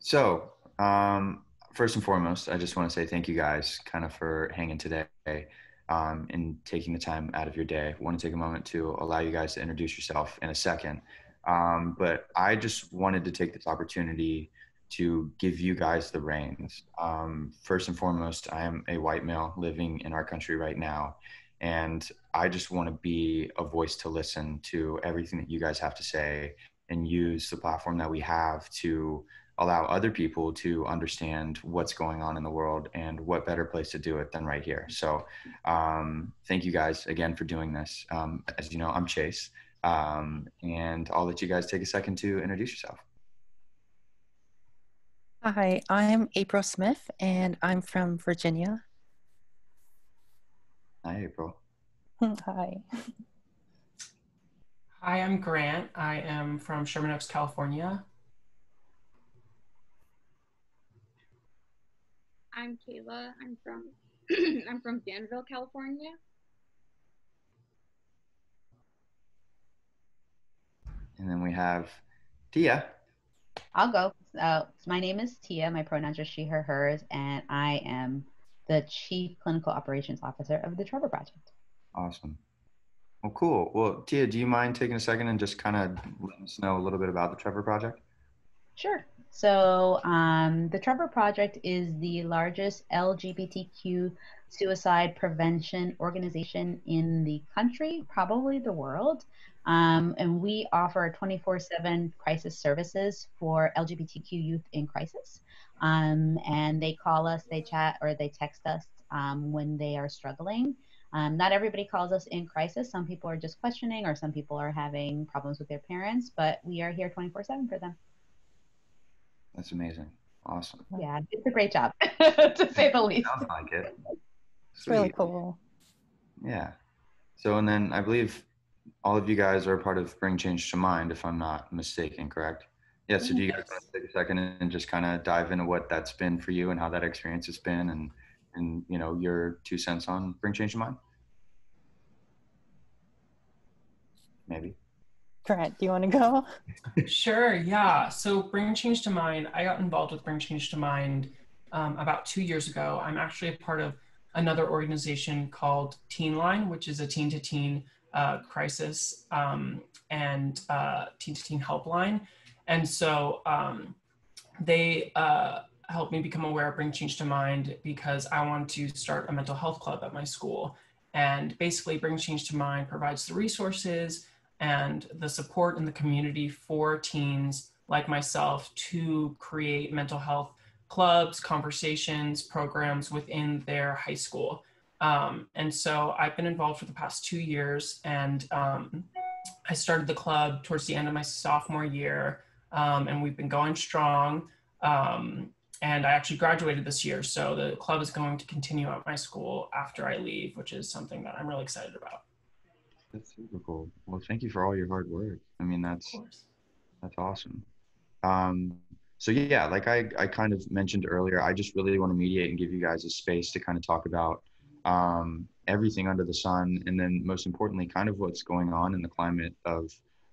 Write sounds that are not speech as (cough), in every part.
So, um, first and foremost, I just want to say thank you guys kind of for hanging today um, and taking the time out of your day. I want to take a moment to allow you guys to introduce yourself in a second. Um, but I just wanted to take this opportunity to give you guys the reins. Um, first and foremost, I am a white male living in our country right now. And I just want to be a voice to listen to everything that you guys have to say and use the platform that we have to allow other people to understand what's going on in the world and what better place to do it than right here. So, um, thank you guys again for doing this. Um, as you know, I'm Chase, um, and I'll let you guys take a second to introduce yourself. Hi, I'm April Smith, and I'm from Virginia. Hi, April. (laughs) Hi. Hi, I'm Grant. I am from Sherman Oaks, California. I'm Kayla. I'm from (clears throat) I'm from Danville, California. And then we have Tia. I'll go. Uh, my name is Tia. My pronouns are she, her, hers, and I am the Chief Clinical Operations Officer of the Trevor Project. Awesome. Well, cool. Well, Tia, do you mind taking a second and just kind of let us know a little bit about the Trevor Project? Sure. So, um, the Trevor Project is the largest LGBTQ suicide prevention organization in the country, probably the world. Um, and we offer 24 7 crisis services for LGBTQ youth in crisis. Um, and they call us, they chat, or they text us um, when they are struggling. Um, not everybody calls us in crisis. Some people are just questioning, or some people are having problems with their parents, but we are here 24 7 for them. That's amazing. Awesome. Yeah, it's a great job, (laughs) to say the (laughs) least. Sounds like it. It's really cool. Yeah. So, and then I believe all of you guys are a part of Bring Change to Mind, if I'm not mistaken, correct? Yeah. So, do you guys want to take a second and just kind of dive into what that's been for you and how that experience has been, and and you know your two cents on Bring Change to Mind? Maybe. Do you want to go? Sure, yeah. So Bring Change to Mind, I got involved with Bring Change to Mind um, about two years ago. I'm actually a part of another organization called Teen Line, which is a teen to teen uh, crisis um, and uh, teen to teen helpline. And so um, they uh, helped me become aware of Bring Change to Mind because I wanted to start a mental health club at my school. And basically, Bring Change to Mind provides the resources and the support in the community for teens like myself to create mental health clubs, conversations, programs within their high school. Um, and so I've been involved for the past two years, and um, I started the club towards the end of my sophomore year, um, and we've been going strong. Um, and I actually graduated this year, so the club is going to continue at my school after I leave, which is something that I'm really excited about. That's super cool. Well, thank you for all your hard work. I mean, that's that's awesome. Um, so yeah, like I, I kind of mentioned earlier, I just really want to mediate and give you guys a space to kind of talk about um, everything under the sun, and then most importantly, kind of what's going on in the climate of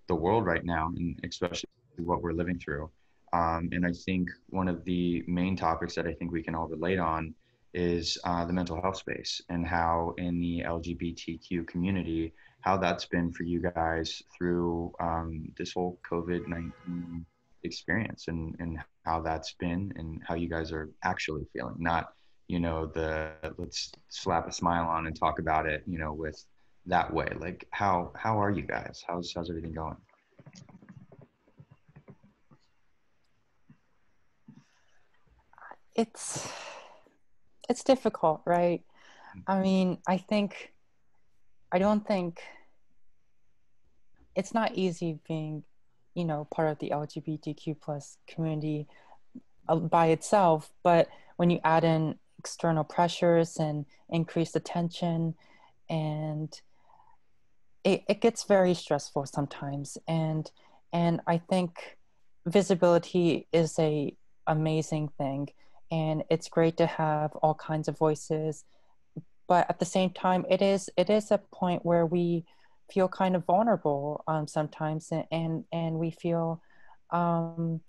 the world right now, and especially what we're living through. Um, and I think one of the main topics that I think we can all relate on is uh, the mental health space and how in the LGBTQ community how that's been for you guys through um, this whole COVID 19 experience and, and how that's been and how you guys are actually feeling, not, you know, the let's slap a smile on and talk about it, you know, with that way. Like, how, how are you guys? How's, how's everything going? It's, it's difficult, right? I mean, I think, I don't think it's not easy being you know part of the lgbtq plus community uh, by itself but when you add in external pressures and increased attention and it, it gets very stressful sometimes. And and i think visibility is a amazing thing. And it's great to have all kinds of voices but at the same time it is it is a point where we feel kind of vulnerable um, sometimes and, and, and we feel um,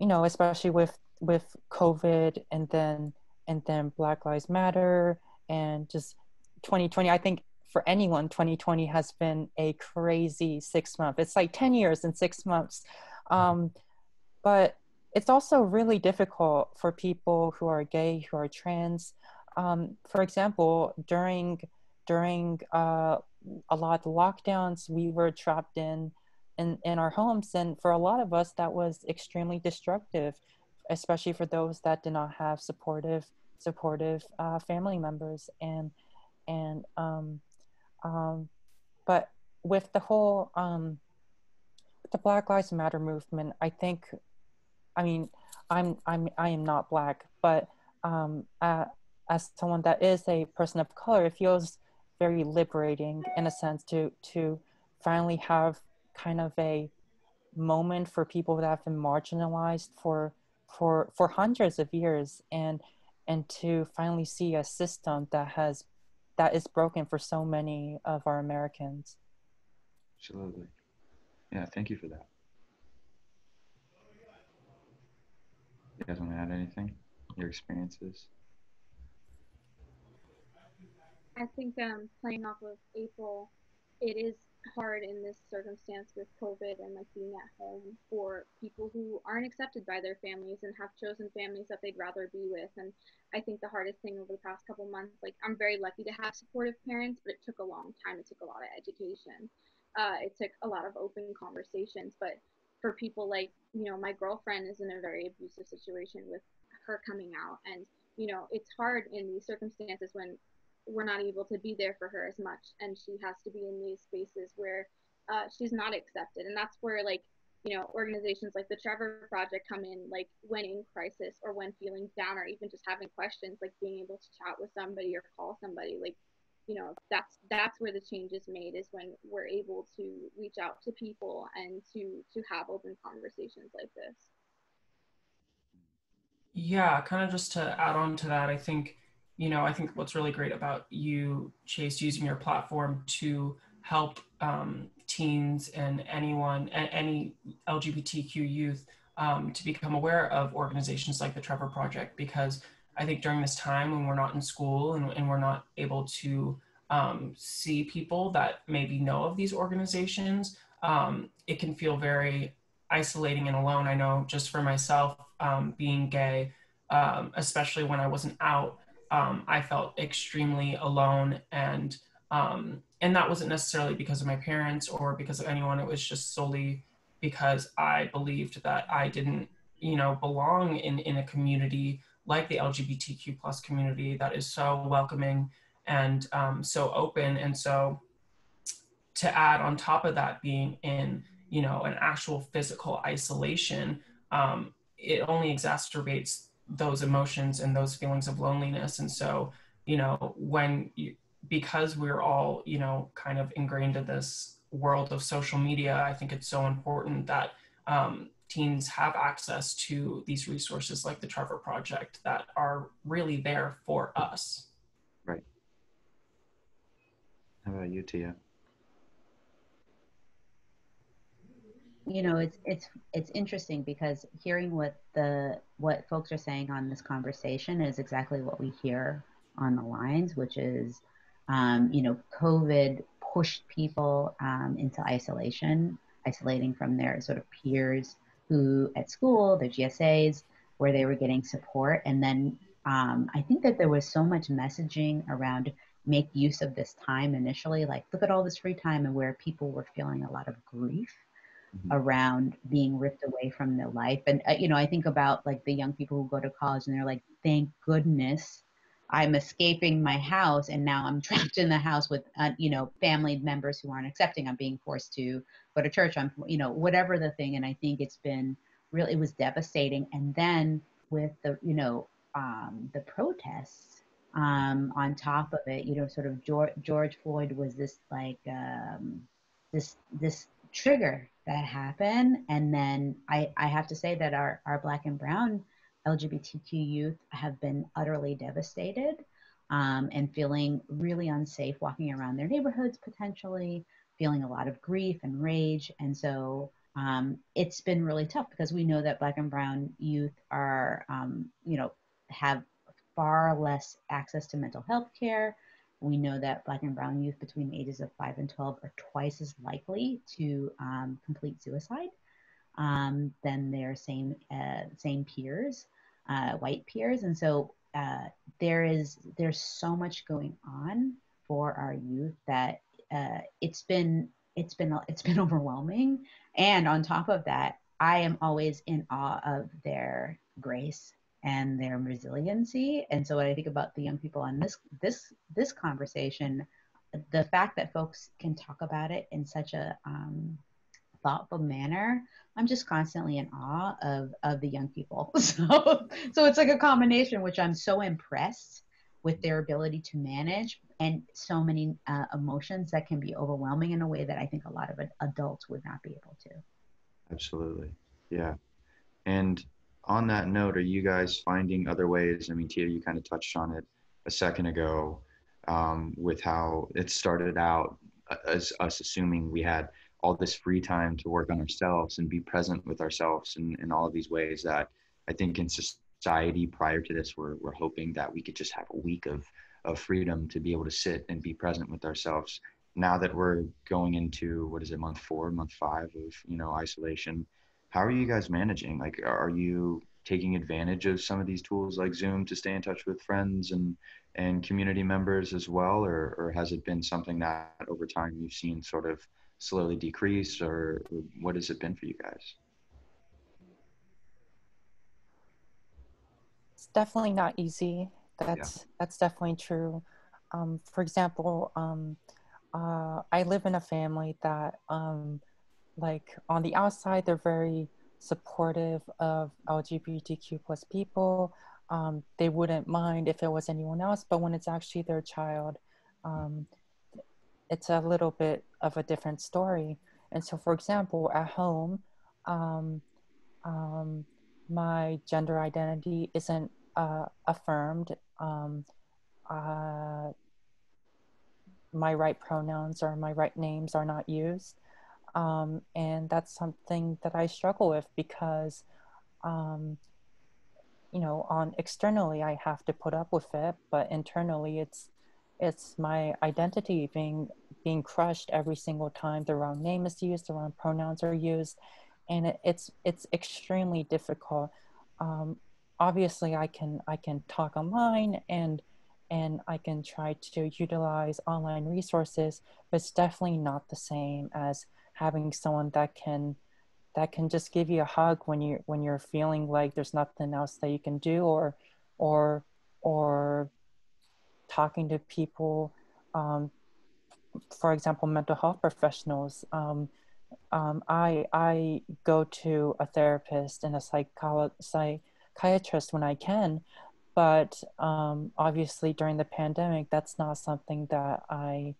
you know, especially with with COVID and then and then Black Lives Matter and just 2020. I think for anyone, 2020 has been a crazy six months. It's like 10 years in six months. Um, but it's also really difficult for people who are gay, who are trans. Um, for example, during during uh, a lot of lockdowns, we were trapped in, in in our homes, and for a lot of us, that was extremely destructive, especially for those that did not have supportive supportive uh, family members. And and um, um, but with the whole um, the Black Lives Matter movement, I think, I mean, I'm I'm I am not black, but um, uh, as someone that is a person of color, it feels very liberating in a sense to to finally have kind of a moment for people that have been marginalized for for for hundreds of years and and to finally see a system that has that is broken for so many of our Americans. Absolutely. Yeah, thank you for that. You guys want to add anything? Your experiences? I think um, playing off of April, it is hard in this circumstance with COVID and like being at home for people who aren't accepted by their families and have chosen families that they'd rather be with. And I think the hardest thing over the past couple months, like I'm very lucky to have supportive parents, but it took a long time. It took a lot of education. Uh, it took a lot of open conversations. But for people like, you know, my girlfriend is in a very abusive situation with her coming out. And, you know, it's hard in these circumstances when we're not able to be there for her as much and she has to be in these spaces where uh, she's not accepted. And that's where like you know organizations like the trevor project come in like when in crisis or when feeling down or even just having questions like being able to chat with somebody or call somebody like you know that's that's where the change is made is when we're able to reach out to people and to to have open conversations like this. Yeah kind of just to add on to that i think you know, I think what's really great about you, Chase, using your platform to help um, teens and anyone, any LGBTQ youth um, to become aware of organizations like the Trevor Project, because I think during this time when we're not in school and, and we're not able to um, see people that maybe know of these organizations, um, it can feel very isolating and alone. I know just for myself, um, being gay, um, especially when I wasn't out, um, I felt extremely alone and um, and that wasn't necessarily because of my parents or because of anyone. It was just solely because I believed that I didn't, you know, belong in in a community like the LGBTQ plus community that is so welcoming and um, so open. And so to add on top of that being in, you know, an actual physical isolation, um, it only exacerbates those emotions and those feelings of loneliness. And so you know when you, because we're all you know kind of ingrained in this world of social media i think it's so important that um, teens have access to these resources like the trevor project that are really there for us. Right. How about you tia you know it's it's it's interesting because hearing what the what folks are saying on this conversation is exactly what we hear on the lines which is um, you know covid pushed people um, into isolation isolating from their sort of peers who at school their gsas where they were getting support. And then um, i think that there was so much messaging around make use of this time initially like look at all this free time and where people were feeling a lot of grief mm-hmm. around being ripped away from their life. And, uh, you know, I think about like the young people who go to college and they're like, thank goodness I'm escaping my house and now I'm (laughs) trapped in the house with, uh, you know, family members who aren't accepting. I'm being forced to go to church. I'm, you know, whatever the thing. And I think it's been really, it was devastating. And then with the, you know, um, the protests um, on top of it, you know, sort of George, George Floyd was this like, um, this, this trigger that happen. And then I, I have to say that our, our black and brown LGBTQ youth have been utterly devastated um, and feeling really unsafe walking around their neighborhoods potentially, feeling a lot of grief and rage. And so um, it's been really tough because we know that Black and Brown youth are, um, you know, have far less access to mental health care. We know that Black and Brown youth between the ages of 5 and 12 are twice as likely to um, complete suicide um, than their same uh, same peers, uh, white peers, and so uh, there is there's so much going on for our youth that uh, it's been it's been it's been (laughs) overwhelming, and on top of that, I am always in awe of their grace and their resiliency. And so when I think about the young people on this this this conversation, the fact that folks can talk about it in such a um, thoughtful manner i'm just constantly in awe of of the young people. (laughs) So so it's like a combination which i'm so impressed with their ability to manage and so many uh, emotions that can be overwhelming in a way that i think a lot of adults would not be able to. Absolutely. Yeah. And on that note are you guys finding other ways i mean tia you kind of touched on it a second ago um, with how it started out as us assuming we had all this free time to work on ourselves and be present with ourselves in, in all of these ways that I think in society prior to this, we're, we're hoping that we could just have a week of, of freedom to be able to sit and be present with ourselves. Now that we're going into, what is it, month four, month five of, you know, isolation, how are you guys managing? Like, are you taking advantage of some of these tools like Zoom to stay in touch with friends and, and community members as well? Or, or has it been something that over time you've seen sort of slowly decrease or what has it been for you guys? It's definitely not easy. That's yeah. that's definitely true. Um, for example, um, uh, I live in a family that, um, like, on the outside, they're very supportive of LGBTQ plus people. Um, they wouldn't mind if it was anyone else, but when it's actually their child, um, it's a little bit of a different story. And so, for example, at home, um, um, my gender identity isn't uh, affirmed. Um, uh, my right pronouns or my right names are not used. Um, and that's something that I struggle with because, um, you know, on externally I have to put up with it, but internally it's it's my identity being being crushed every single time the wrong name is used, the wrong pronouns are used, and it, it's it's extremely difficult. Um, obviously, I can I can talk online and and I can try to utilize online resources, but it's definitely not the same as having someone that can that can just give you a hug when you when you're feeling like there's nothing else that you can do or or or talking to people, um, for example, mental health professionals. Um, um, I I go to a therapist and a psycholo- psychiatrist when I can, but um, obviously during the pandemic, that's not something that I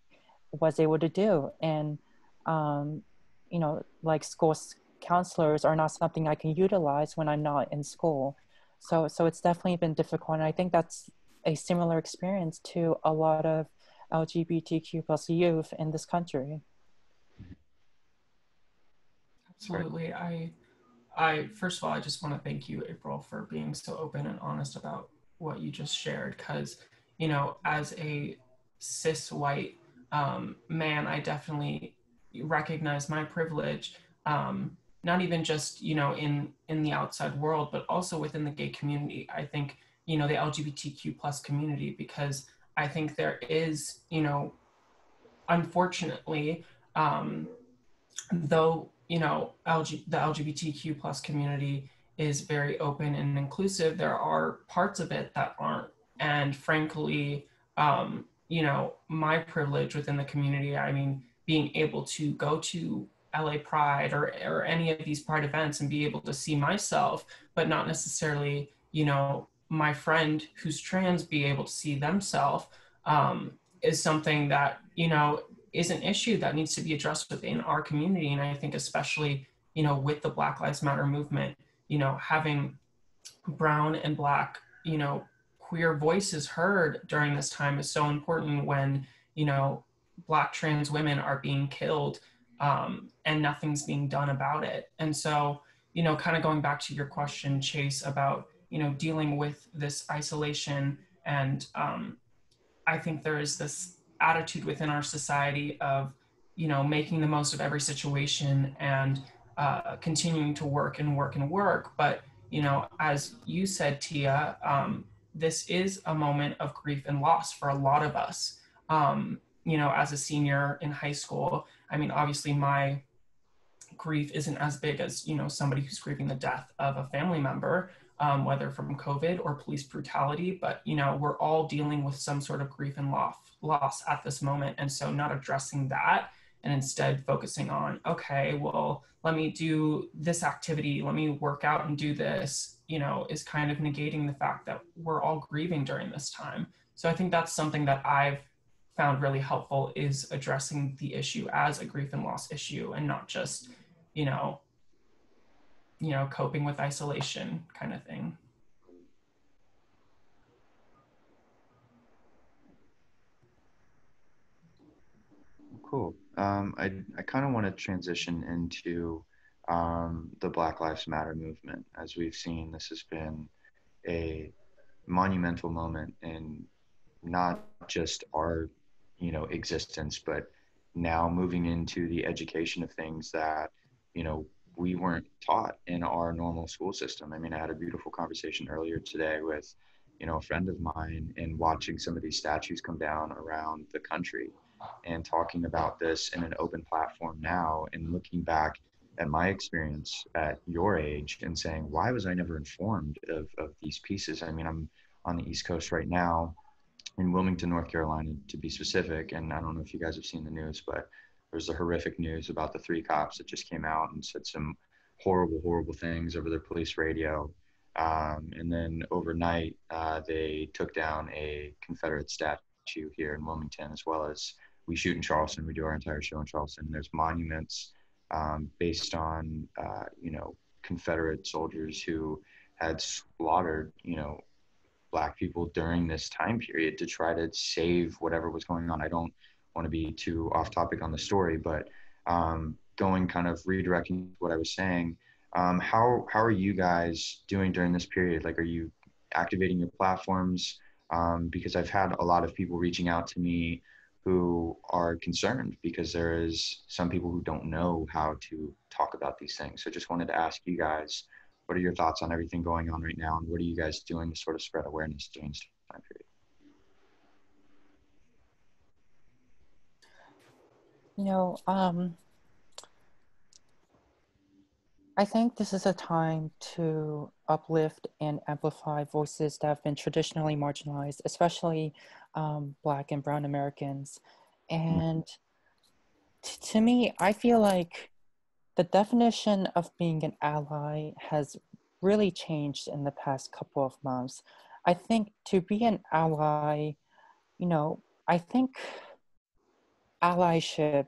was able to do. And um, you know, like school counselors are not something I can utilize when I'm not in school. So so it's definitely been difficult, and I think that's a similar experience to a lot of LGBTQ plus youth in this country. Absolutely. I, I first of all, I just want to thank you, April, for being so open and honest about what you just shared. Because, you know, as a cis white um, man, I definitely recognize my privilege. Um, not even just you know in in the outside world, but also within the gay community. I think you know the lgbtq plus community because i think there is you know unfortunately um, though you know LG, the lgbtq plus community is very open and inclusive there are parts of it that aren't and frankly um, you know my privilege within the community i mean being able to go to LA Pride or, or any of these Pride events and be able to see myself, but not necessarily, you know, my friend who's trans be able to see themselves um, is something that you know is an issue that needs to be addressed within our community. And i think especially you know with the black lives matter movement you know having brown and black you know queer voices heard during this time is so important when you know black trans women are being killed um, and nothing's being done about it. And so, you know, kind of going back to your question, Chase, about you know dealing with this isolation, and um, I think there is this attitude within our society of you know making the most of every situation and uh, continuing to work and work and work. But you know, as you said, Tia, um, this is a moment of grief and loss for a lot of us. Um, you know, as a senior in high school, I mean, obviously my grief isn't as big as, you know, somebody who's grieving the death of a family member, um, whether from COVID or police brutality, but, you know, we're all dealing with some sort of grief and loss, loss at this moment. And so not addressing that and instead focusing on, okay, well, let me do this activity, let me work out and do this, you know, is kind of negating the fact that we're all grieving during this time. So I think that's something that I've found really helpful is addressing the issue as a grief and loss issue and not just, you know, you know, coping with isolation kind of thing. Cool. Um, I, I kind of want to transition into um, the Black Lives Matter movement. As we've seen, this has been a monumental moment in not just our you know existence but now moving into the education of things that you know we weren't taught in our normal school system. I mean i had a beautiful conversation earlier today with you know a friend of mine and watching some of these statues come down around the country and talking about this in an open platform now and looking back at my experience at your age and saying why was i never informed of, of these pieces? I mean i'm on the east coast right now in Wilmington, North Carolina, to be specific. And I don't know if you guys have seen the news, but there's the horrific news about the three cops that just came out and said some horrible, horrible things over their police radio. Um, and then overnight, uh, they took down a Confederate statue here in Wilmington, as well as we shoot in Charleston. We do our entire show in Charleston. There's monuments um, based on, uh, you know, Confederate soldiers who had slaughtered, you know, black people during this time period to try to save whatever was going on. I don't want to be too off topic on the story, but um, going kind of redirecting what I was saying. Um, how how are you guys doing during this period? Like, are you activating your platforms? Um, because I've had a lot of people reaching out to me who are concerned because there is some people who don't know how to talk about these things. So just wanted to ask you guys what are your thoughts on everything going on right now and what are you guys doing to sort of spread awareness during this time period? You know um, i think this is a time to uplift and amplify voices that have been traditionally marginalized especially um, black and brown americans. And t- to me i feel like the definition of being an ally has really changed in the past couple of months. I think to be an ally, you know, I think allyship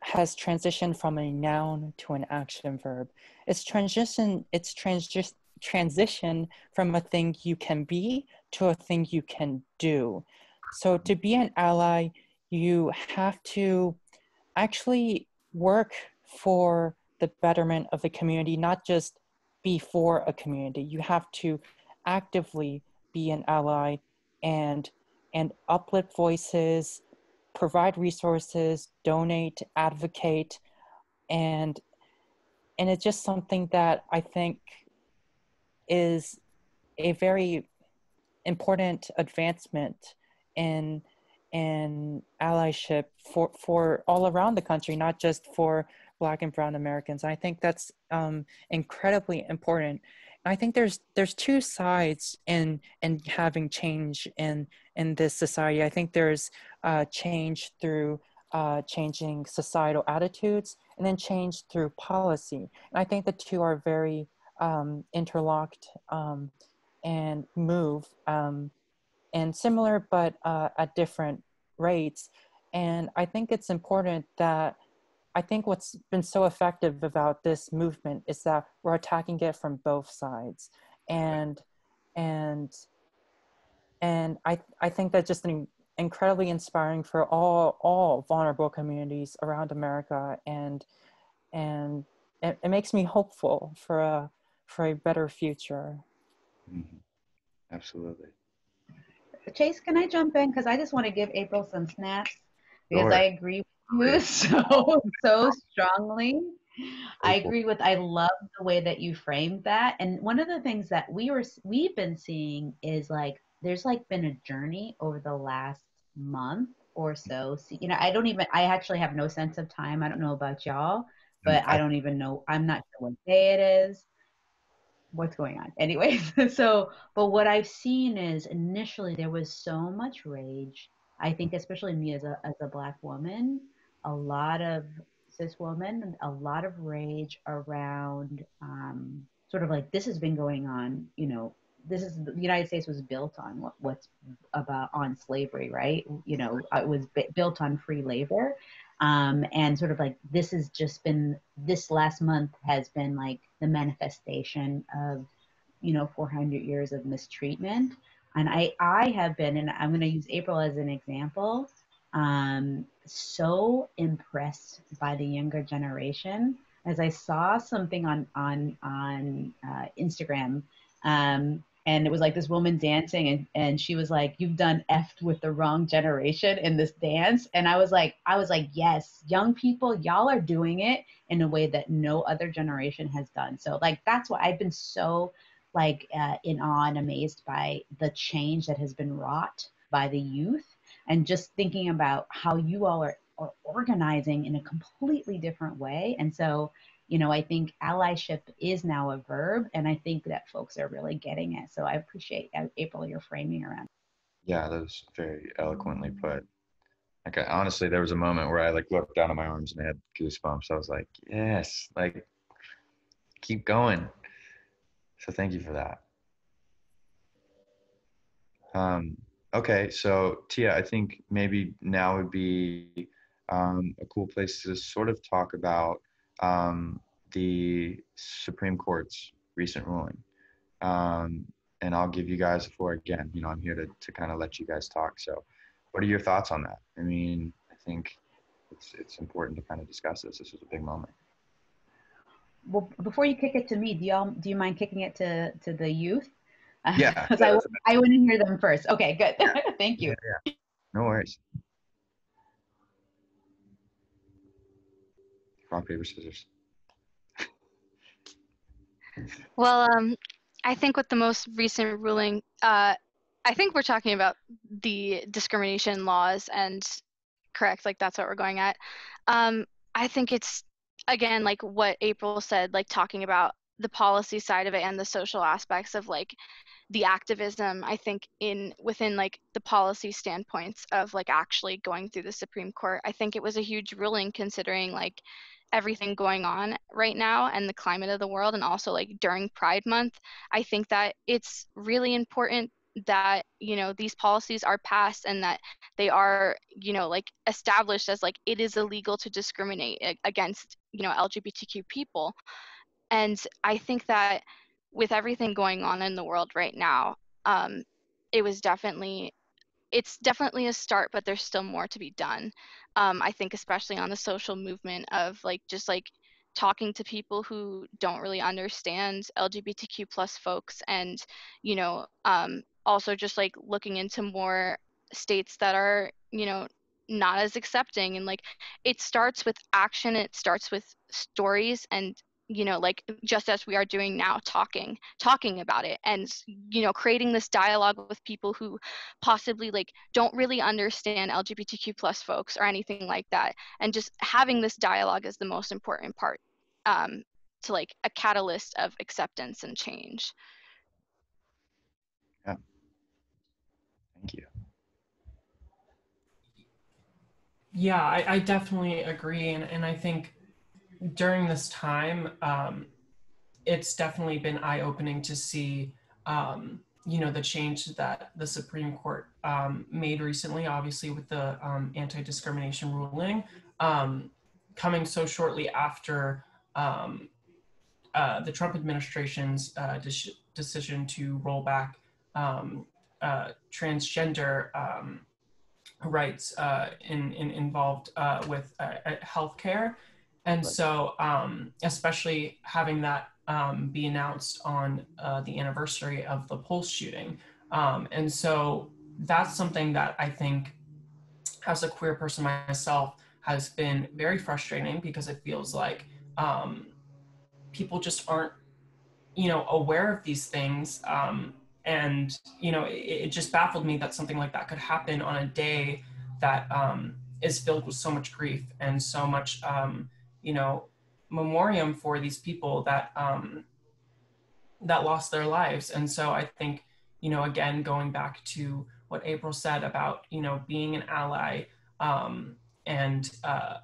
has transitioned from a noun to an action verb. It's transition it's transi- transition from a thing you can be to a thing you can do. So to be an ally, you have to actually work for the betterment of the community, not just be for a community. You have to actively be an ally and and uplift voices, provide resources, donate, advocate, and and it's just something that I think is a very important advancement in in allyship for for all around the country, not just for black and brown americans. I think that's um, incredibly important. I think there's there's two sides in in having change in in this society. I think there's uh, change through uh, changing societal attitudes and then change through policy. And i think the two are very um, interlocked um, and move um, and similar but uh, at different rates. And i think it's important that I think what's been so effective about this movement is that we're attacking it from both sides, and and and I I think that just incredibly inspiring for all all vulnerable communities around America, and and it, it makes me hopeful for a for a better future. Mm-hmm. Absolutely. Chase, can I jump in because I just want to give April some snaps because. I agree with you (laughs) so so strongly. I agree with I love the way that you framed that. And one of the things that we were we've been seeing is like there's like been a journey over the last month or so. so you know, I don't even I actually have no sense of time. I don't know about y'all, but I don't even know I'm not sure what day it is. What's going on? (laughs) Anyways, so but what I've seen is initially there was so much rage. I think especially me as a as a black woman, a lot of cis women, a lot of rage around um, sort of like this has been going on, you know, this is the United States was built on what, what's about on slavery, right? You know, it was built on free labor. Um, and sort of like this has just been this last month has been like the manifestation of you know 400 years of mistreatment and i i have been and i'm going to use april as an example um, so impressed by the younger generation as I saw something on on on uh, Instagram, um, and it was like this woman dancing, and and she was like, "You've done effed with the wrong generation in this dance," and I was like, I was like, yes, young people, y'all are doing it in a way that no other generation has done. So like that's why I've been so like uh, in awe and amazed by the change that has been wrought by the youth and just thinking about how you all are, are organizing in a completely different way. And so, you know, I think allyship is now a verb, and I think that folks are really getting it. So I appreciate uh, April your framing around. Yeah, that was very eloquently put. Like I, honestly, there was a moment where I like looked down at my arms and I had goosebumps. I was like, yes, like keep going. So thank you for that. Um, Okay, so Tia, I think maybe now would be um, a cool place to sort of talk about um, the Supreme Court's recent ruling. Um, and I'll give you guys the floor again. You know, I'm here to, to kind of let you guys talk. So, what are your thoughts on that? I mean, I think it's, it's important to kind of discuss this. This is a big moment. Well, before you kick it to me, do y'all do you mind kicking it to to the youth? Yeah. (laughs) Because I, I want to hear them first. Okay, good. Yeah. (laughs) Thank you. Yeah, yeah. No worries. Rock, paper, scissors. (laughs) well, um, I think with the most recent ruling, uh, I think we're talking about the discrimination laws and correct, like that's what we're going at. Um, I think it's again like what April said, like talking about the policy side of it and the social aspects of like the activism i think in within like the policy standpoints of like actually going through the supreme court i think it was a huge ruling considering like everything going on right now and the climate of the world and also like during pride month i think that it's really important that you know these policies are passed and that they are you know like established as like it is illegal to discriminate against you know lgbtq people and i think that with everything going on in the world right now, um, it was definitely it's definitely a start, but there's still more to be done. Um, I think especially on the social movement of like just like talking to people who don't really understand LGBTQ plus folks and you know um, also just like looking into more states that are you know not as accepting and like it starts with action it starts with stories and you know like just as we are doing now talking talking about it and you know creating this dialogue with people who possibly like don't really understand lgbtq plus folks or anything like that. And just having this dialogue is the most important part um, to like a catalyst of acceptance and change. Yeah. Thank you. Yeah i, I definitely agree and, and i think during this time, um, it's definitely been eye opening to see, um, you know, the change that the Supreme Court um, made recently, obviously with the um, anti discrimination ruling, um, coming so shortly after um, uh, the Trump administration's uh, de- decision to roll back uh, transgender rights uh, in, in, involved uh, with uh, healthcare. And right. so, um, especially having that um, be announced on uh, the anniversary of the Pulse shooting. Um, and so, that's something that I think, as a queer person myself, has been very frustrating because it feels like um, people just aren't, you know, aware of these things. Um, and you know, it, it, just baffled me that something like that could happen on a day that um, is filled with so much grief and so much, um, you know, memoriam for these people that um, that lost their lives. And so I think, you know, again, going back to what April said about, you know, being an ally um, and, uh,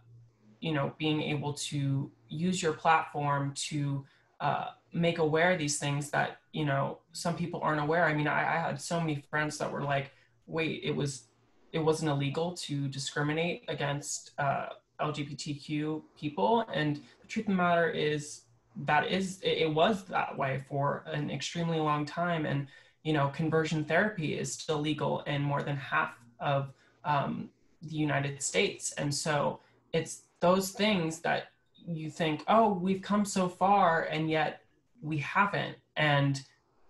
you know, being able to use your platform to uh, make aware these things that, you know, some people aren't aware. I mean, I, I had so many friends that were like, wait, it was, it wasn't illegal to discriminate against uh, LGBTQ people. And the truth of the matter is that is, it, it was that way for an extremely long time. And, you know, conversion therapy is still legal in more than half of um, the United States. And so it's those things that you think, oh, we've come so far, and yet we haven't. And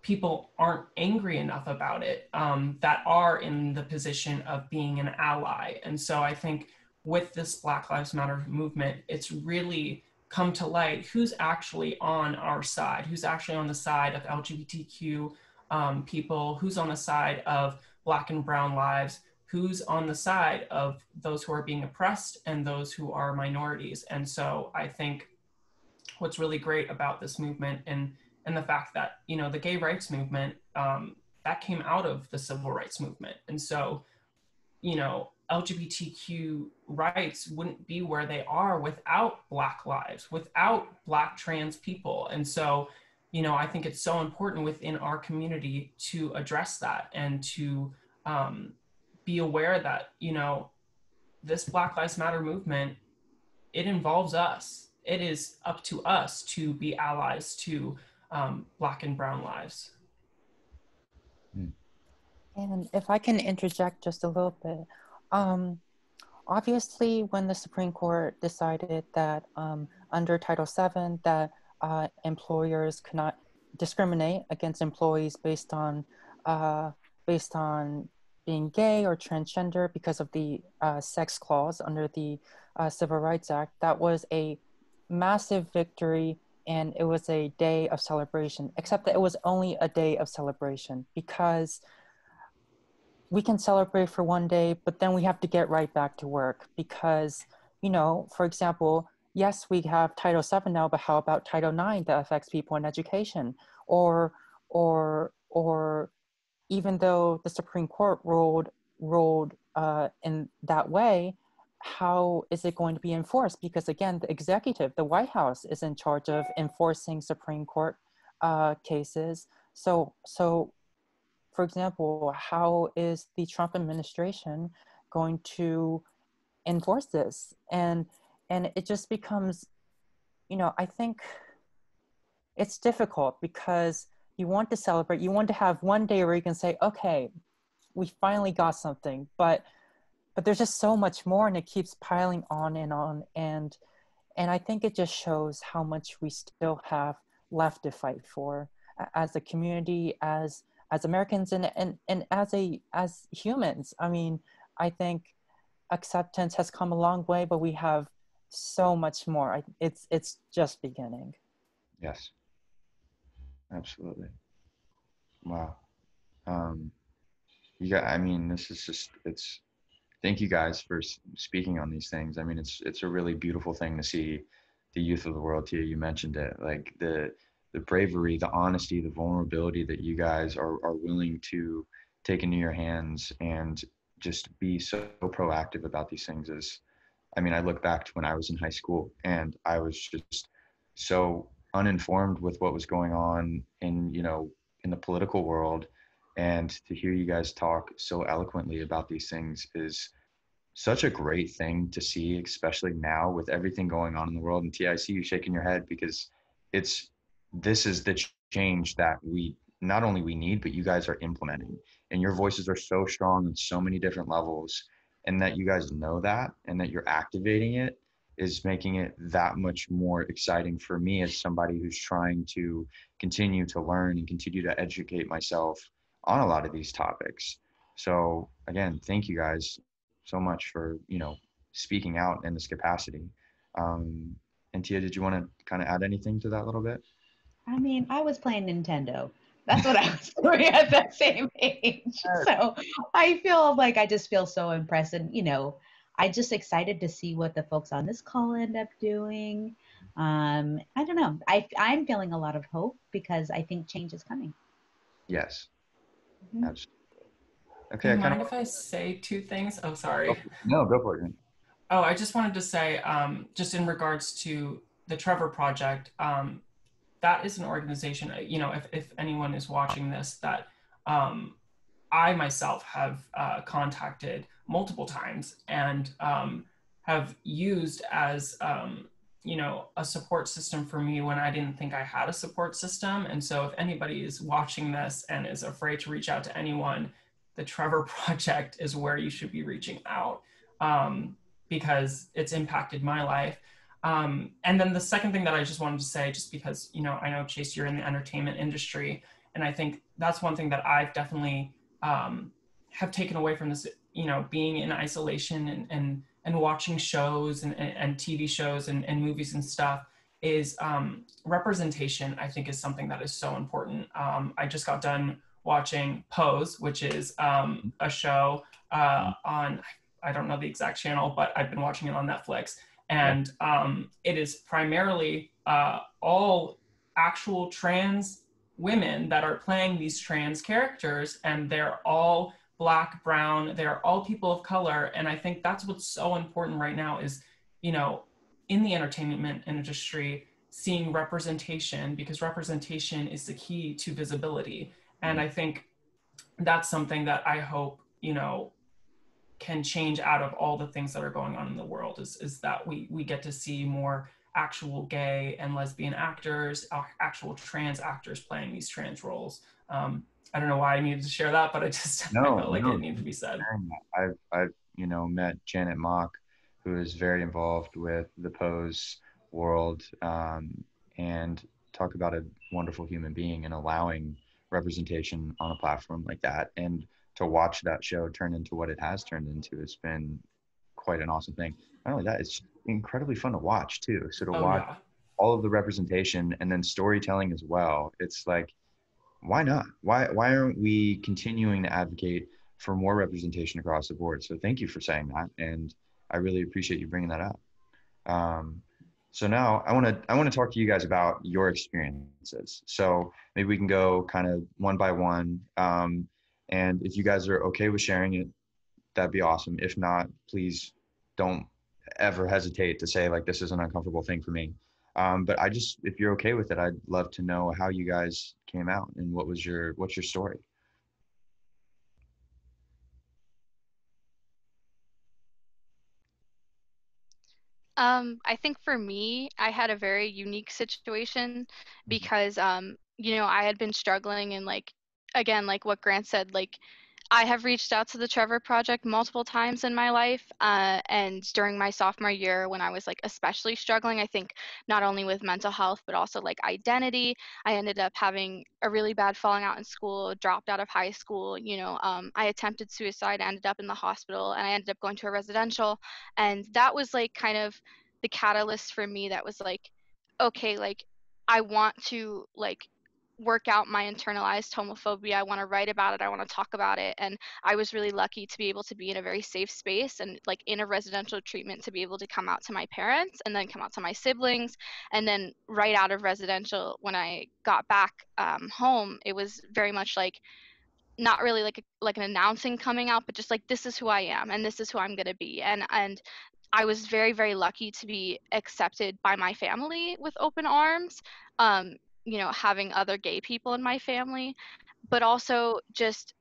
people aren't angry enough about it um, that are in the position of being an ally. And so I think with this Black Lives Matter movement, it's really come to light who's actually on our side, who's actually on the side of LGBTQ um, people, who's on the side of Black and Brown lives, who's on the side of those who are being oppressed and those who are minorities. And so I think what's really great about this movement and and the fact that you know the gay rights movement um, that came out of the civil rights movement, and so you know LGBTQ rights wouldn't be where they are without Black lives, without Black trans people, and so you know I think it's so important within our community to address that and to um, be aware that you know this black lives matter movement it involves us. It is up to us to be allies to um, black and brown lives. Hmm. and if i can interject just a little bit um, obviously when the supreme court decided that um, under title vii that uh, employers cannot discriminate against employees based on uh, based on being gay or transgender because of the uh, sex clause under the uh, Civil Rights Act. That was a massive victory and it was a day of celebration, except that it was only a day of celebration because we can celebrate for one day, but then we have to get right back to work because, you know, for example, yes, we have Title VII now, but how about Title IX that affects people in education? Or, or, or even though the Supreme Court ruled ruled uh, in that way, how is it going to be enforced? Because again, the executive, the White House, is in charge of enforcing Supreme Court uh, cases. So, so, for example, how is the Trump administration going to enforce this? And and it just becomes, you know, I think it's difficult because you want to celebrate you want to have one day where you can say okay we finally got something but but there's just so much more and it keeps piling on and on and and i think it just shows how much we still have left to fight for as a community as as americans and and, and as a as humans i mean i think acceptance has come a long way but we have so much more I, it's it's just beginning yes absolutely. Wow. Um, you got, I mean, this is just, it's, thank you guys for speaking on these things. I mean, it's, it's a really beautiful thing to see the youth of the world here. You mentioned it, like the, the bravery, the honesty, the vulnerability that you guys are, are willing to take into your hands and just be so proactive about these things is, I mean, I look back to when I was in high school and I was just so uninformed with what was going on in you know in the political world. And to hear you guys talk so eloquently about these things is such a great thing to see especially now with everything going on in the world. And tic you shaking your head because it's this is the change that we not only we need but you guys are implementing and your voices are so strong on so many different levels and that you guys know that and that you're activating it is making it that much more exciting for me as somebody who's trying to continue to learn and continue to educate myself on a lot of these topics. So again, thank you guys so much for you know speaking out in this capacity. Um, and Tia, did you want to kind of add anything to that a little bit? I mean, I was playing Nintendo. That's what I was (laughs) doing at that same age. So I feel like I just feel so impressed and you know, I just excited to see what the folks on this call end up doing. Um, I don't know. I I'm feeling a lot of hope because I think change is coming. Yes. Mhm. Absolutely. Do Okay. you I mind kind if I say two things? Oh, sorry. no, go for it. Oh, I just wanted to say, um, just in regards to the Trevor Project, um, that is an organization, uh, you know, if, if anyone is watching this, that um, I myself have uh, contacted multiple times and um, have used as, um, you know, a support system for me when I didn't think I had a support system. And so if anybody is watching this and is afraid to reach out to anyone, the Trevor (laughs) Project is where you should be reaching out. Um, because it's impacted my life. Um, and then the second thing that I just wanted to say, just because you know I know Chase, you're in the entertainment industry, and I think that's one thing that I've definitely um, have taken away from this. You know, being in isolation and and, and watching shows and, and, and TV shows and, and movies and stuff is um, representation. I think is something that is so important. Um, I just got done watching Pose, which is um, a show uh, on I don't know the exact channel, but I've been watching it on Netflix, and um, it is primarily uh, all actual trans women that are playing these trans characters, and they're all black, brown, they're all people of color, and I think that's what's so important right now is, you know, in the entertainment industry, seeing representation because representation is the key to visibility, and I think that's something that I hope you know can change out of all the things that are going on in the world is, is that we, we get to see more actual gay and lesbian actors, actual trans actors playing these trans roles. Um, I don't know why I needed to share that, but I just (laughs) No, I felt like no. it needed to be said. I've I've you know met Janet Mock, who is very involved with the pose world, um, and talk about a wonderful human being and allowing representation on a platform like that, and to watch that show turn into what it has turned into, it's been quite an awesome thing. Not only that, it's incredibly fun to watch too. So to Oh, watch yeah. all of the representation and then storytelling as well. It's like, why not? Why why aren't we continuing to advocate for more representation across the board? So thank you for saying that, and I really appreciate you bringing that up. Um, so now I want to I want to talk to you guys about your experiences. So maybe we can go kind of one by one, um, and if you guys are okay with sharing it, that'd be awesome. If not, please don't ever hesitate to say like this is an uncomfortable thing for me. Um, but I just, if you're okay with it, I'd love to know how you guys came out and what was your, what's your story? Um, I think for me, I had a very unique situation because, um, you know, I had been struggling and like, again, like what Grant said, like I have reached out to the Trevor Project multiple times in my life. Uh, and during my sophomore year, when I was like especially struggling, I think not only with mental health, but also like identity, I ended up having a really bad falling out in school, dropped out of high school. You know, um, I attempted suicide, ended up in the hospital, and I ended up going to a residential. And that was like kind of the catalyst for me that was like, okay, like I want to like work out my internalized homophobia. I want to write about it. I want to talk about it. And I was really lucky to be able to be in a very safe space and like in a residential treatment to be able to come out to my parents and then come out to my siblings. And then right out of residential, when I got back um, home, it was very much like not really like a, like an announcing coming out, but just like this is who I am and this is who I'm gonna be. And and I was very very lucky to be accepted by my family with open arms. Um, you know, having other gay people in my family, but also just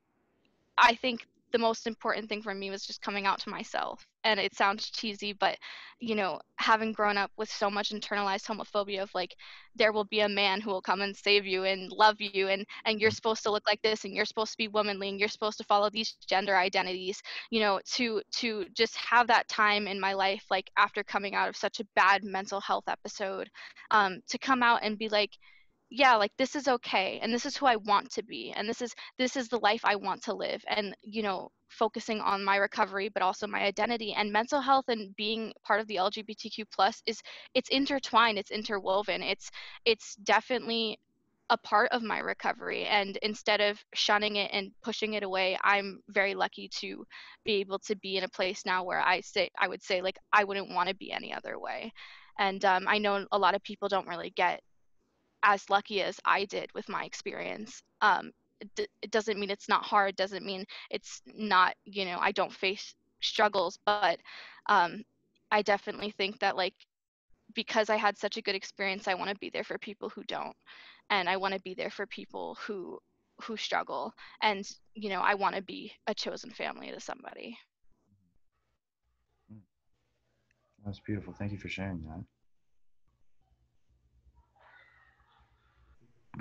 I think the most important thing for me was just coming out to myself. And it sounds cheesy, but you know, having grown up with so much internalized homophobia of like there will be a man who will come and save you and love you and and you're supposed to look like this and you're supposed to be womanly and you're supposed to follow these gender identities, you know, to to just have that time in my life like after coming out of such a bad mental health episode um to come out and be like yeah like this is okay and this is who i want to be and this is this is the life i want to live and you know focusing on my recovery but also my identity and mental health and being part of the lgbtq plus is it's intertwined it's interwoven it's it's definitely a part of my recovery and instead of shunning it and pushing it away i'm very lucky to be able to be in a place now where i say i would say like i wouldn't want to be any other way and um, i know a lot of people don't really get as lucky as I did with my experience. Um, it, it doesn't mean it's not hard. Doesn't mean it's not. You know, I don't face struggles, but um, I definitely think that like because I had such a good experience, I want to be there for people who don't, and I want to be there for people who who struggle, and you know, I want to be a chosen family to somebody. That's beautiful. Thank you for sharing that.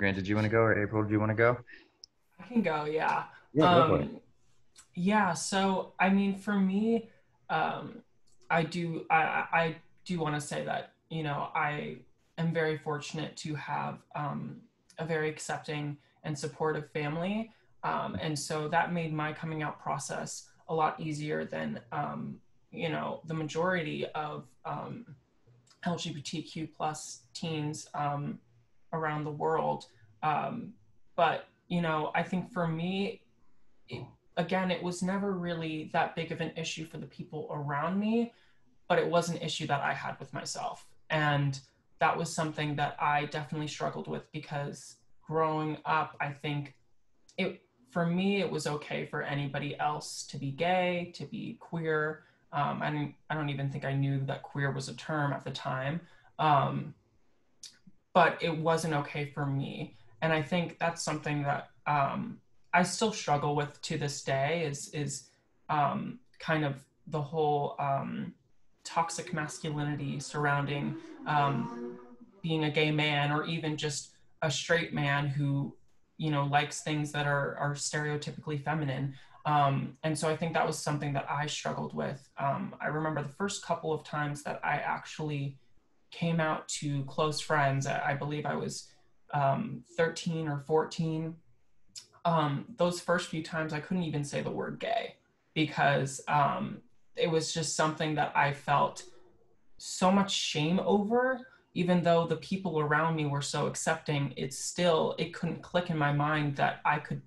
Grant, did you want to go or April, do you want to go? I can go, yeah. Yeah, um, yeah, so I mean for me, um, I do I, I do want to say that, you know, I am very fortunate to have um, a very accepting and supportive family. Um, and so that made my coming out process a lot easier than um, you know the majority of um, LGBTQ plus teens um, around the world. Um, but, you know, I think for me, it, again, it was never really that big of an issue for the people around me, but it was an issue that I had with myself. And that was something that I definitely struggled with because growing up, I think it, for me, it was okay for anybody else to be gay, to be queer. Um, I, don't, I don't even think I knew that queer was a term at the time. Um, but it wasn't okay for me. And I think that's something that um, I still struggle with to this day is is um, kind of the whole um, toxic masculinity surrounding um, being a gay man or even just a straight man who you know likes things that are are stereotypically feminine. Um, and so I think that was something that I struggled with. Um, I remember the first couple of times that I actually came out to close friends. I believe I was um, 13 or 14. Um, those first few times, I couldn't even say the word gay because um, it was just something that I felt so much shame over. Even though the people around me were so accepting, it still it couldn't click in my mind that I could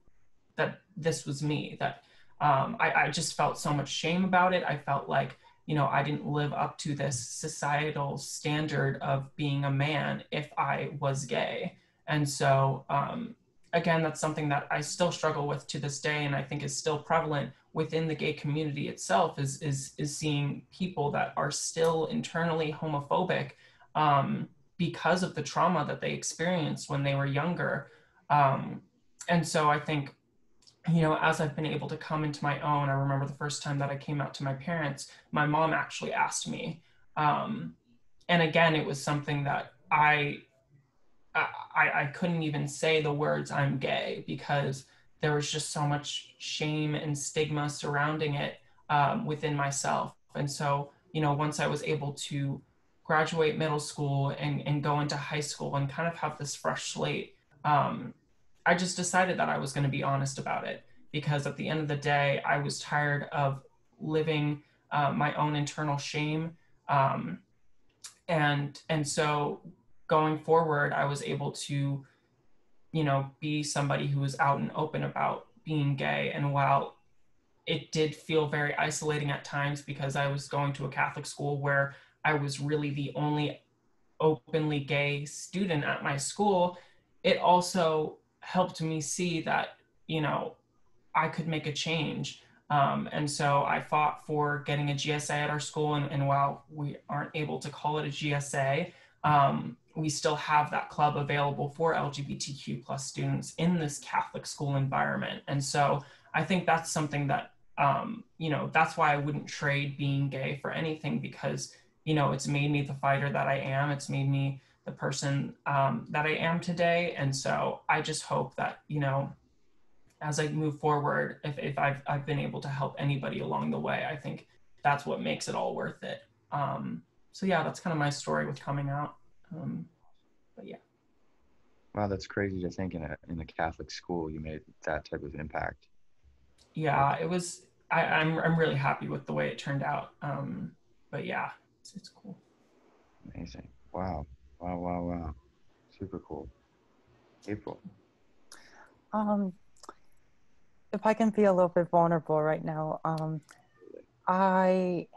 that this was me. That um, I, I just felt so much shame about it. I felt like you know, I didn't live up to this societal standard of being a man if I was gay. And so, um, again, that's something that I still struggle with to this day, and I think is still prevalent within the gay community itself. Is is is seeing people that are still internally homophobic um, because of the trauma that they experienced when they were younger. Um, and so, I think you know, as I've been able to come into my own, I remember the first time that I came out to my parents, my mom actually asked me. Um, and again, it was something that I, I, I couldn't even say the words I'm gay because there was just so much shame and stigma surrounding it um, within myself. And so, you know, once I was able to graduate middle school and, and go into high school and kind of have this fresh slate, um, I just decided that I was going to be honest about it because at the end of the day, I was tired of living uh, my own internal shame. Um, and, and so going forward, I was able to, you know, be somebody who was out and open about being gay. And while it did feel very isolating at times because I was going to a Catholic school where I was really the only openly gay student at my school, it also helped me see that you know I could make a change. Um, and so I fought for getting a GSA at our school. And, and while we aren't able to call it a GSA, um, we still have that club available for LGBTQ plus students in this Catholic school environment. And so I think that's something that um, you know, that's why I wouldn't trade being gay for anything because, you know, it's made me the fighter that I am. It's made me the person um, that I am today. And so I just hope that, you know, as I move forward, if, if I've, I've been able to help anybody along the way, I think that's what makes it all worth it. Um, so yeah, that's kind of my story with coming out. Um, but yeah. Wow, that's crazy to think in a in a Catholic school you made that type of impact. Yeah, it was. I, I'm I'm really happy with the way it turned out. Um, but yeah, it's, it's cool. Amazing. Wow. Wow. Wow. Wow. Super cool. April. Um, if I can be a little bit vulnerable right now, um, I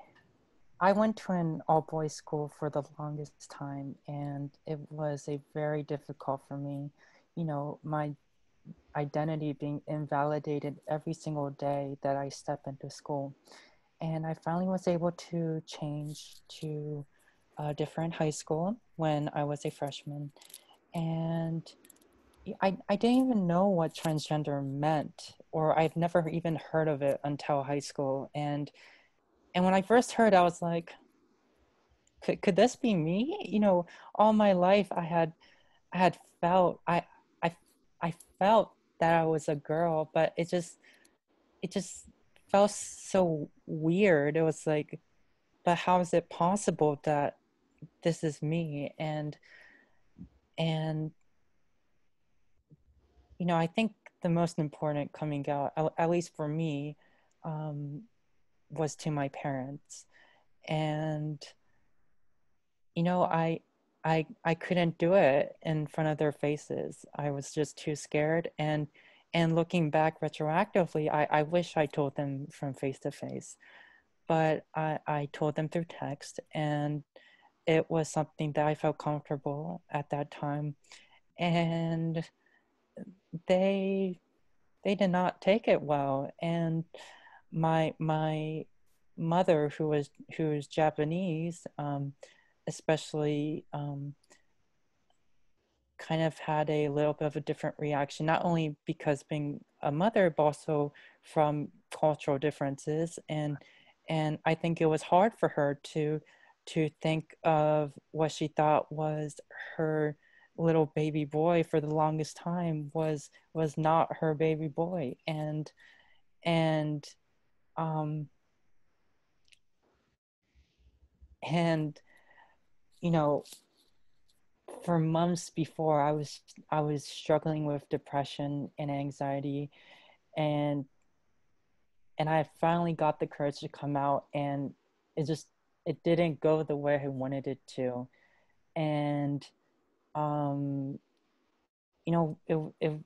I went to an all boys school for the longest time, and it was a very difficult for me. You know, my identity being invalidated every single day that I step into school. And I finally was able to change to a different high school when I was a freshman. And I, I didn't even know what transgender meant, or I've never even heard of it until high school. And and when I first heard, I was like, could, could this be me? You know, all my life I had I had felt I I I felt that I was a girl, but it just it just felt so weird. It was like, but how is it possible that this is me? And and you know, I think the most important coming out, at least for me, um, was to my parents, and you know, I I I couldn't do it in front of their faces. I was just too scared and and looking back retroactively, I, I wish I told them from face to face. But I, I told them through text and it was something that I felt comfortable at that time. And they they did not take it well. And my my mother who was who was Japanese um, especially um, kind of had a little bit of a different reaction, not only because being a mother, but also from cultural differences. And and I think it was hard for her to to think of what she thought was her little baby boy for the longest time was was not her baby boy. And and um and you know, for months before I was I was struggling with depression and anxiety. And and I finally got the courage to come out and it just it didn't go the way I wanted it to. And um you know it, it you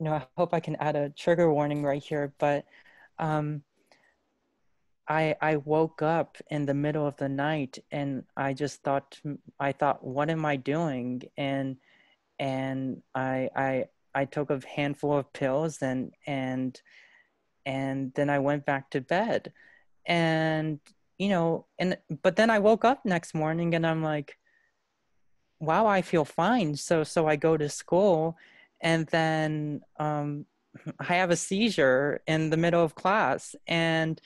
know I hope I can add a trigger warning right here but um I I woke up in the middle of the night and I just thought I thought what am I doing and and I I I took a handful of pills and and and then I went back to bed and you know and but then I woke up next morning and I'm like wow I feel fine. So so I go to school and then um I have a seizure in the middle of class and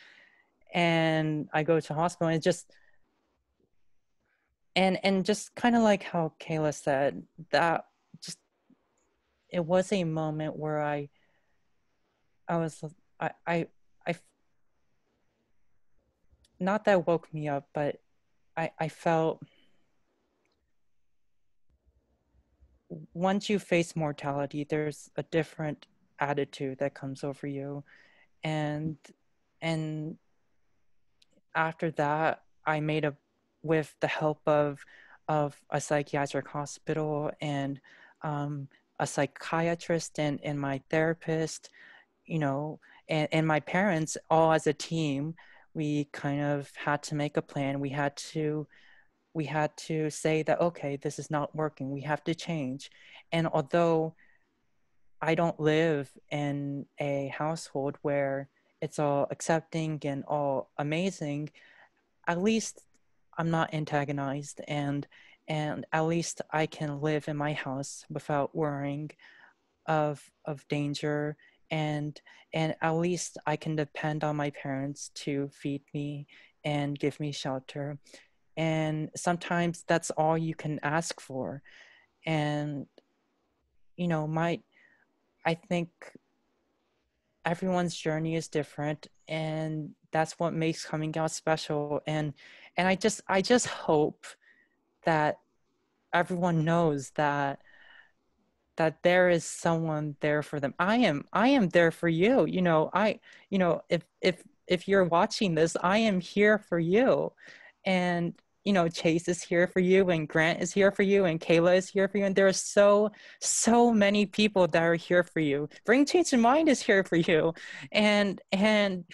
and I go to hospital and just and and just kind of like how Kayla said that just it was a moment where I I was I I I not that woke me up but I I felt once you face mortality there's a different attitude that comes over you. And and after that, I made a with the help of of a psychiatric hospital and um, a psychiatrist and, and my therapist, you know, and, and my parents all as a team, we kind of had to make a plan. We had to we had to say that okay, this is not working. We have to change. And although I don't live in a household where it's all accepting and all amazing, at least I'm not antagonized and and at least I can live in my house without worrying of of danger and and at least I can depend on my parents to feed me and give me shelter. And sometimes that's all you can ask for. And you know, my I think everyone's journey is different and that's what makes coming out special and and I just I just hope that everyone knows that that there is someone there for them. I am i am there for you. You know i you know if if if you're watching this i am here for you. And you know chase is here for you and grant is here for you and kayla is here for you. And there are so so many people that are here for you. Bring change to mind is here for you. And and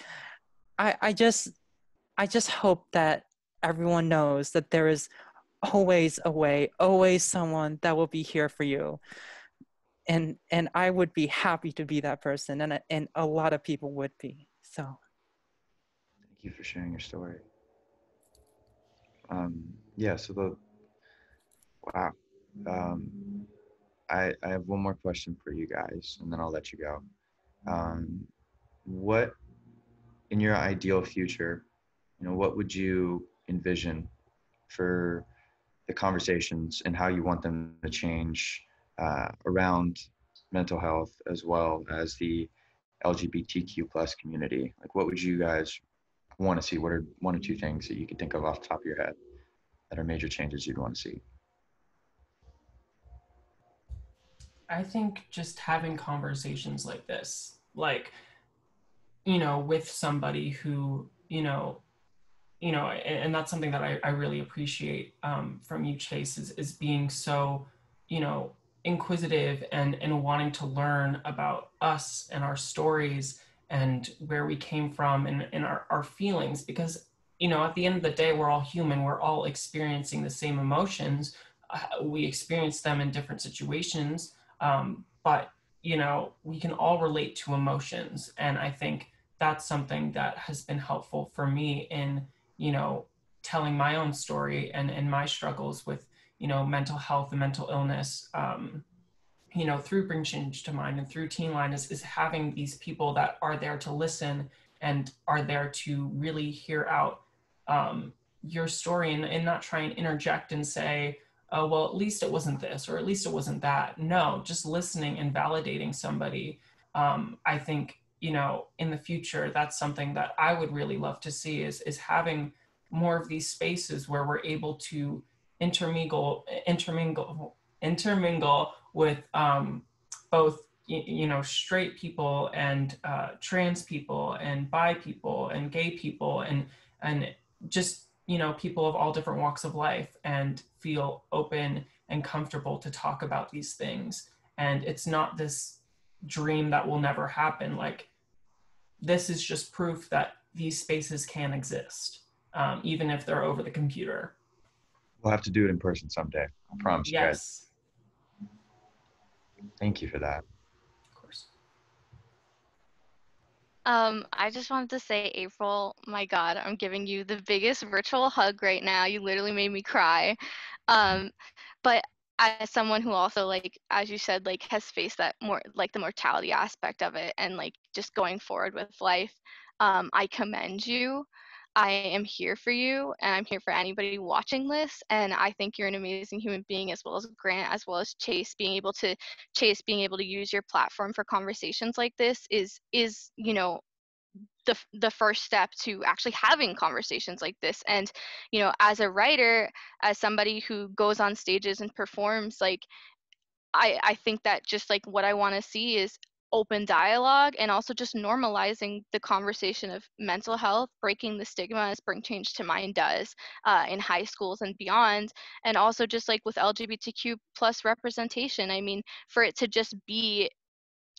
i i just i just hope that everyone knows that there is always a way always someone that will be here for you and and I would be happy to be that person, and and a lot of people would be. So, thank you for sharing your story. Um, yeah. So the wow. Um, I I have one more question for you guys, and then I'll let you go. Um, what in your ideal future, you know, what would you envision for the conversations and how you want them to change uh, around mental health as well as the LGBTQ plus community? Like, what would you guys want to see? What are one or two things that you can think of off the top of your head that are major changes you'd want to see? I think just having conversations like this, like, you know, with somebody who, you know, you know, and, and that's something that I, I really appreciate um, from you, Chase, is, is being so, you know, inquisitive and, and wanting to learn about us and our stories and where we came from and, and our, our feelings because you know at the end of the day we're all human. We're all experiencing the same emotions. Uh, we experience them in different situations. Um, but you know we can all relate to emotions. And i think that's something that has been helpful for me in you know telling my own story and and my struggles with you know, mental health and mental illness, um, you know, through Bring Change to Mind and through Teen Line is, is having these people that are there to listen and are there to really hear out um, your story and, and not try and interject and say, oh, well, at least it wasn't this or at least it wasn't that. No, just listening and validating somebody. Um, I think, you know, in the future, that's something that I would really love to see is, is having more of these spaces where we're able to intermingle intermingle intermingle with um, both you know straight people and uh, trans people and bi people and gay people and and just you know people of all different walks of life and feel open and comfortable to talk about these things. And it's not this dream that will never happen. Like this is just proof that these spaces can exist um, even if they're over the computer We'll have to do it in person someday. I promise you yes. guys. Thank you for that. Of course. Um, I just wanted to say, April, my God, I'm giving you the biggest virtual hug right now. You literally made me cry. Um, but as someone who also like as you said like has faced that more like the mortality aspect of it and like just going forward with life um, i commend you I am here for you and I'm here for anybody watching this. And I think you're an amazing human being as well as Grant, as well as Chase being able to Chase being able to use your platform for conversations like this is is, you know, the the first step to actually having conversations like this and you know as a writer as somebody who goes on stages and performs like I, I think that just like what I want to see is open dialogue and also just normalizing the conversation of mental health, breaking the stigma as Bring Change to Mind does uh, in high schools and beyond, and also just like with LGBTQ plus representation. I mean, for it to just be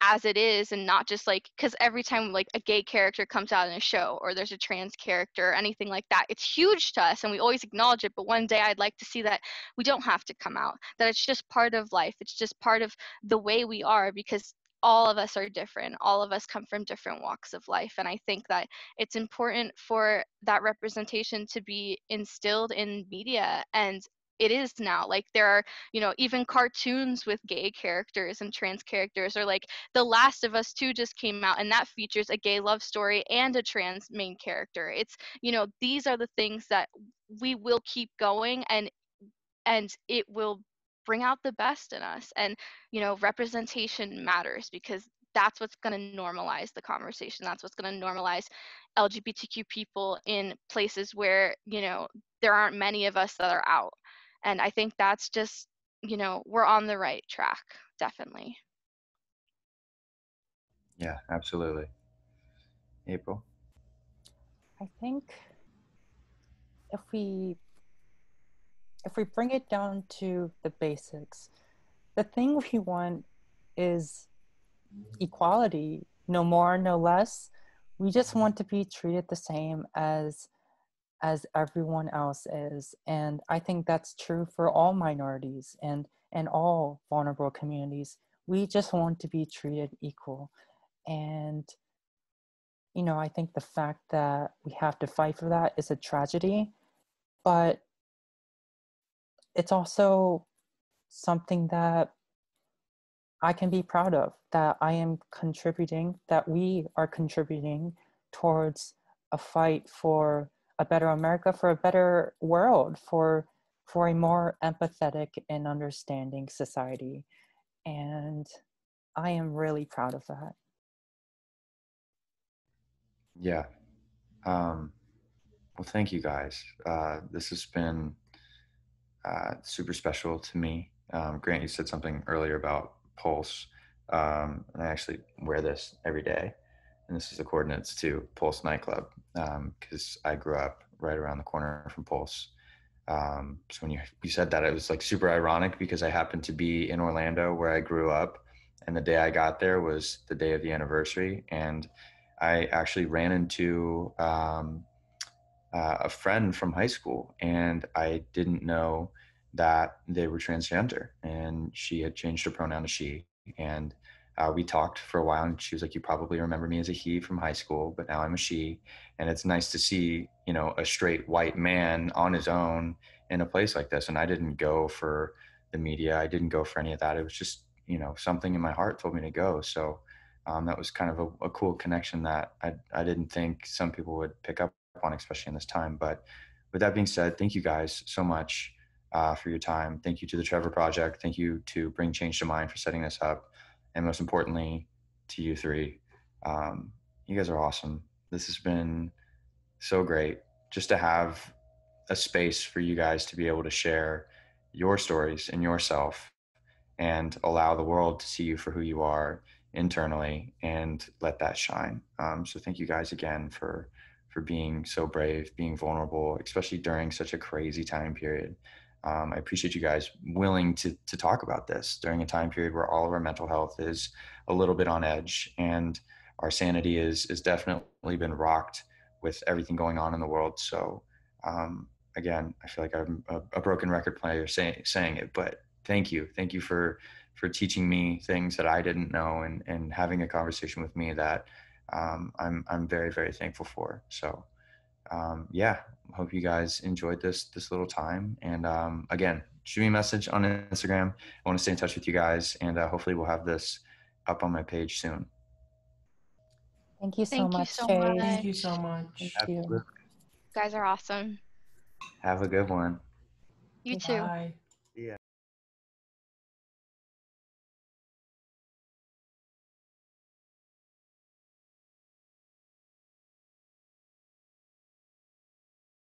as it is and not just like because every time like a gay character comes out in a show or there's a trans character or anything like that it's huge to us and we always acknowledge it but one day i'd like to see that we don't have to come out that it's just part of life it's just part of the way we are because all of us are different. All of us come from different walks of life. And I think that it's important for that representation to be instilled in media and it is now like there are you know even cartoons with gay characters and trans characters or like the last of us 2 just came out and that features a gay love story and a trans main character it's you know these are the things that we will keep going and and it will bring out the best in us and you know representation matters because that's what's going to normalize the conversation. That's what's going to normalize lgbtq people in places where you know there aren't many of us that are out. And i think that's just you know we're on the right track definitely. Yeah absolutely. April? I think if we if we bring it down to the basics the thing we want is equality. No more no less. We just want to be treated the same as as everyone else is. And i think that's true for all minorities and and all vulnerable communities. We just want to be treated equal. And you know i think the fact that we have to fight for that is a tragedy but it's also something that I can be proud of, that I am contributing, that we are contributing towards a fight for a better America, for a better world, for for a more empathetic and understanding society. And I am really proud of that. Yeah. Um, well, thank you guys. Uh, this has been uh, super special to me. Um, Grant, you said something earlier about Pulse. Um, and I actually wear this every day. And this is the coordinates to Pulse nightclub because um, I grew up right around the corner from Pulse. Um, so when you, you said that, it was like super ironic because I happened to be in Orlando where I grew up. And the day I got there was the day of the anniversary. And I actually ran into um, uh, a friend from high school, and I didn't know that they were transgender and she had changed her pronoun to she and uh, we talked for a while and she was like you probably remember me as a he from high school but now i'm a she and it's nice to see you know a straight white man on his own in a place like this and i didn't go for the media i didn't go for any of that it was just you know something in my heart told me to go so um, that was kind of a, a cool connection that I, I didn't think some people would pick up on especially in this time but with that being said thank you guys so much uh, for your time. Thank you to the Trevor Project. Thank you to Bring Change to Mind for setting this up. And most importantly, to you three. Um, you guys are awesome. This has been so great just to have a space for you guys to be able to share your stories and yourself and allow the world to see you for who you are internally and let that shine. Um, so thank you guys again for for being so brave, being vulnerable, especially during such a crazy time period um, I appreciate you guys willing to to talk about this during a time period where all of our mental health is a little bit on edge and our sanity is is definitely been rocked with everything going on in the world. So um, again, I feel like I'm a, a, broken record player saying saying it, but thank you, thank you for for teaching me things that I didn't know and and having a conversation with me that um, I'm I'm very very thankful for. So um, yeah, hope you guys enjoyed this this little time. And um, again, shoot me a message on Instagram. I want to stay in touch with you guys, and uh, hopefully we'll have this up on my page soon. Thank you so Thank much, you so Chase. much. Thank you so much. Thank Absolutely. you. You guys are awesome. Have a good one. You too. Bye.